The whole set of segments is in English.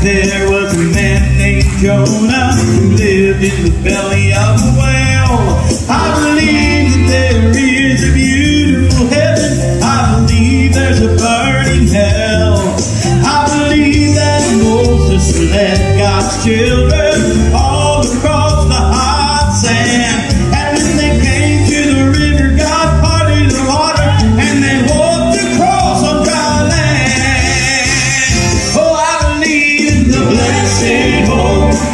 There was a man named Jonah who lived in the belly of a whale. I believe that there is a beautiful heaven. I believe there's a burning hell. I believe that Moses led God's children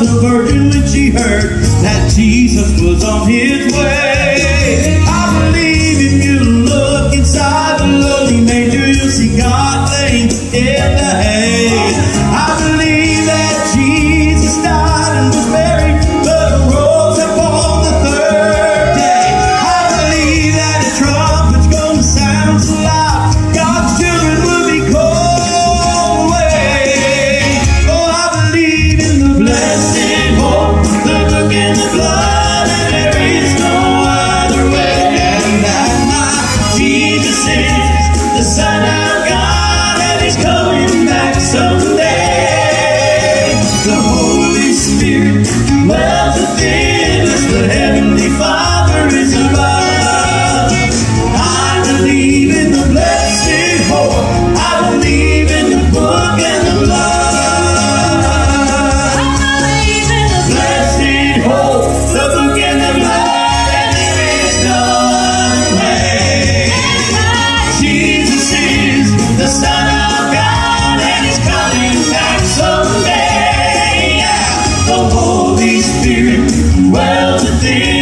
was a virgin when she heard that Jesus was on his way. Spirit, to the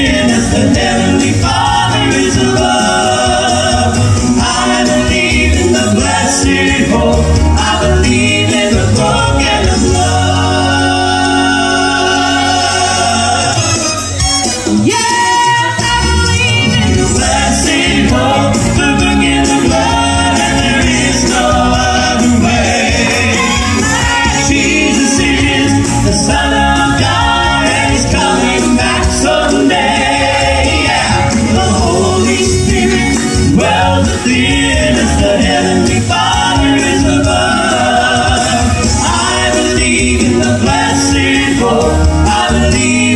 melody.